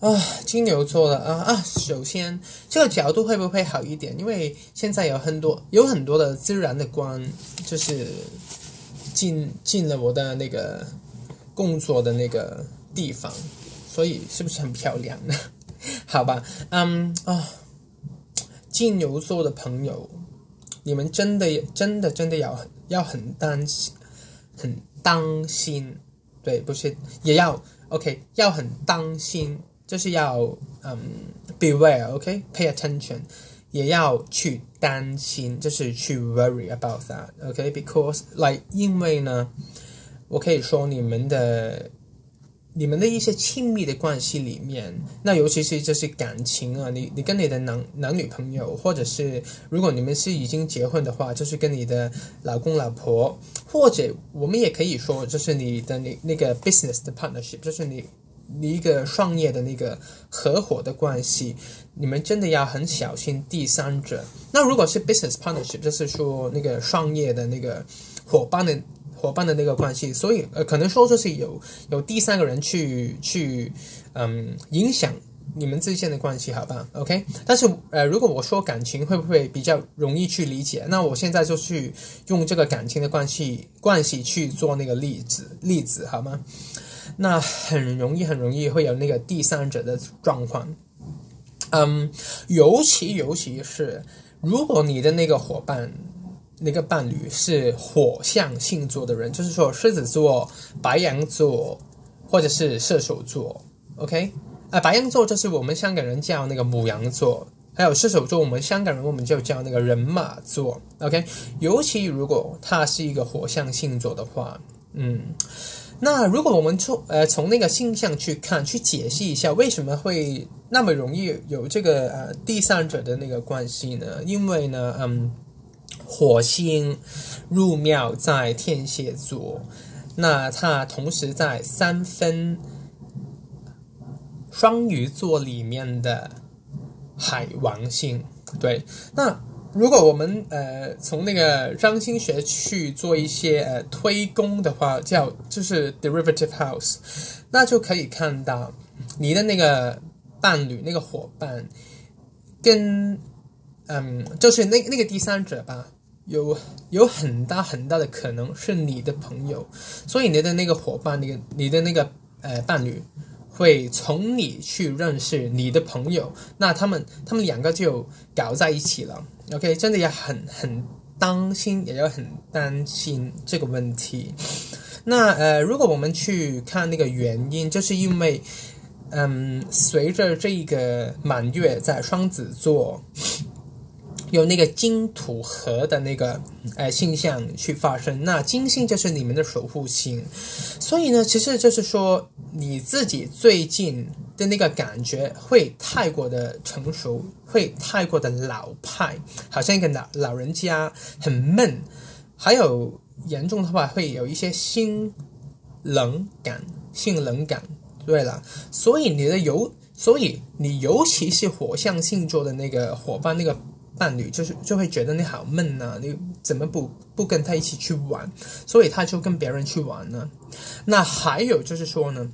啊，金牛座的啊啊，首先这个角度会不会好一点？因为现在有很多有很多的自然的光，就是进进了我的那个工作的那个地方，所以是不是很漂亮呢？好吧，嗯啊，金牛座的朋友，你们真的真的真的要要很担心，很当心，对，不是也要 OK，要很当心。就是要嗯，beware，OK，pay attention，也要去担心，就是去 worry about that，OK，because like 因为呢，我可以说你们的你们的一些亲密的关系里面，那尤其是就是感情啊，你你跟你的男男女朋友，或者是如果你们是已经结婚的话，就是跟你的老公老婆，或者我们也可以说，就是你的那那个 business 的 partnership，就是你。一个创业的那个合伙的关系，你们真的要很小心第三者。那如果是 business partnership，就是说那个创业的那个伙伴的伙伴的那个关系，所以呃，可能说就是有有第三个人去去嗯影响你们之间的关系，好吧？OK。但是呃，如果我说感情会不会比较容易去理解？那我现在就去用这个感情的关系关系去做那个例子例子，好吗？那很容易，很容易会有那个第三者的状况，嗯，尤其尤其是如果你的那个伙伴、那个伴侣是火象星座的人，就是说狮子座、白羊座或者是射手座，OK？啊，白羊座就是我们香港人叫那个母羊座，还有射手座，我们香港人我们就叫那个人马座，OK？尤其如果他是一个火象星座的话，嗯。那如果我们从呃从那个星象去看，去解析一下为什么会那么容易有这个呃第三者的那个关系呢？因为呢，嗯，火星入庙在天蝎座，那它同时在三分双鱼座里面的海王星，对，那。如果我们呃从那个占星学去做一些呃推功的话，叫就是 derivative house，那就可以看到你的那个伴侣、那个伙伴，跟嗯就是那那个第三者吧，有有很大很大的可能是你的朋友，所以你的那个伙伴、那个你的那个呃伴侣。会从你去认识你的朋友，那他们他们两个就搞在一起了。OK，真的也很很当心，也要很担心这个问题。那呃，如果我们去看那个原因，就是因为嗯，随着这个满月在双子座。有那个金土合的那个呃星象去发生，那金星就是你们的守护星，所以呢，其实就是说你自己最近的那个感觉会太过的成熟，会太过的老派，好像一个老老人家很闷，还有严重的话会有一些心冷感，性冷感。对了，所以你的尤，所以你尤其是火象星座的那个伙伴那个。伴侣就是就会觉得你好闷呐，你怎么不不跟他一起去玩？所以他就跟别人去玩呢。那还有就是说呢，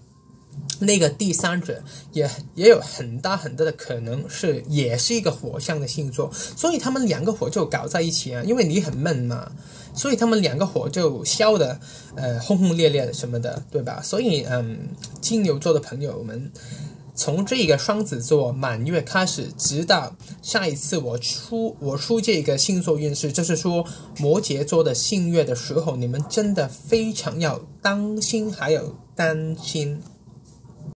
那个第三者也也有很大很大的可能是也是一个火象的星座，所以他们两个火就搞在一起啊。因为你很闷嘛，所以他们两个火就烧的呃轰轰烈烈的什么的，对吧？所以嗯，金牛座的朋友们。从这个双子座满月开始，直到下一次我出我出这个星座运势，就是说摩羯座的新月的时候，你们真的非常要当心，还有担心。